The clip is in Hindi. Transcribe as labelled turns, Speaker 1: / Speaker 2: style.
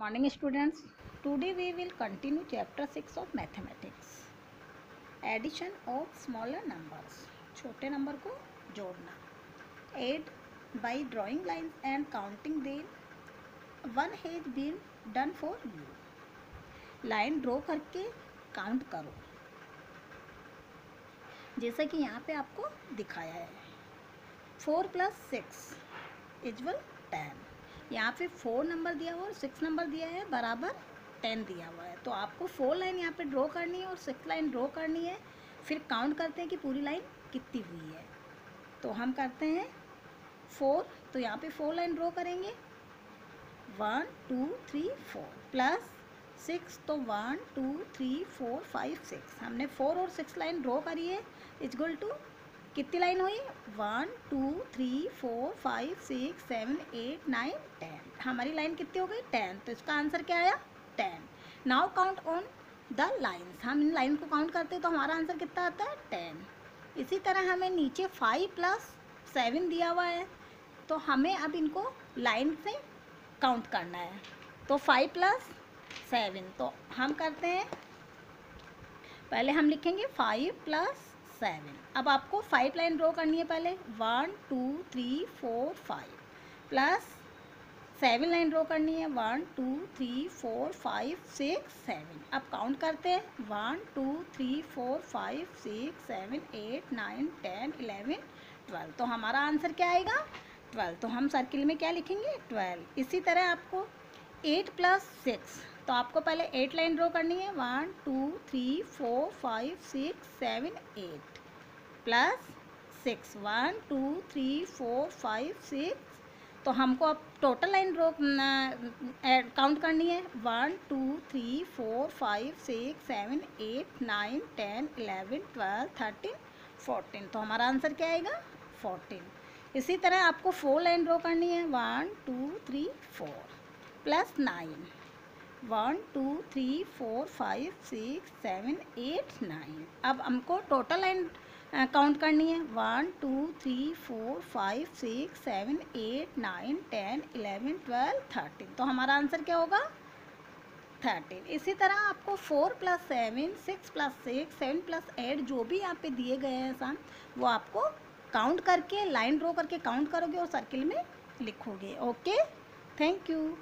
Speaker 1: morning students today we will continue chapter 6 of mathematics addition of smaller numbers छोटे नंबर को जोड़ना aid by drawing lines and counting them one has been done for you line draw करके काउंट करो जैसा कि यहाँ पे आपको दिखाया है four plus six equal ten यहाँ पे फोर नंबर दिया हुआ और सिक्स नंबर दिया है, बराबर टेन दिया हुआ है। तो आपको फोर लाइन यहाँ पे ड्रॉ करनी है और सिक्स लाइन ड्रॉ करनी है। फिर काउंट करते हैं कि पूरी लाइन कितनी हुई है। तो हम करते हैं फोर। तो यहाँ पे फोर लाइन ड्रॉ करेंगे। One, two, three, four plus six. तो one, two, three, four, five, six. हमने फोर और सिक्स लाइन ड्रॉ करी है। इजगल टू कितनी लाइन हुई? One two three four five six seven eight nine ten हमारी लाइन कितनी हो गई? टेन तो इसका आंसर क्या आया? Ten now count on the lines हम इन लाइन को काउंट करते हैं तो हमारा आंसर कितना आता है? टेन इसी तरह हमें नीचे फाइव प्लस सेवन दिया हुआ है तो हमें अब इनको लाइन से काउंट करना है। तो फाइव प्लस सेवन तो हम करते हैं, पहले हम लिखेंगे फाइव प्लस सेवन अब आपको फाइव लाइन ड्रॉ करनी है पहले। One two three four five plus seven line draw करनी है। One two three four five six seven अब काउंट करते हैं। One two three four five six seven eight nine ten eleven twelve तो हमारा आंसर क्या आएगा? ट्वेल्व तो हम सर्किल में क्या लिखेंगे? ट्वेल्व इसी तरह आपको एट प्लस सिक्स तो आपको पहले एट लाइन ड्रॉ करनी है. One two three four five six seven eight plus six one two three four five six तो हमको अब टोटल लाइन ड्रॉ काउंट करनी है. One two three four five six seven eight nine ten eleven twelve thirteen fourteen तो हमारा आंसर क्या आएगा? फोर्टीन इसी तरह आपको फोर लाइन ड्रॉ करनी है. One two three four plus nine one, two, three, four, five, six, seven, eight, nine. अब हमको टोटल लाइन काउंट करनी है। One, two, three, four, five, six, seven, eight, nine, ten, eleven, twelve, thirteen. तो हमारा आंसर क्या होगा? थर्टीन। इसी तरह आपको four plus seven, six plus six, seven plus eight, जो भी यहाँ पे दिए गए हैं सन, वो आपको काउंट करके, लाइन ड्रॉ करके काउंट करोगे और सर्किल में लिखोगे। ओके? Thank you.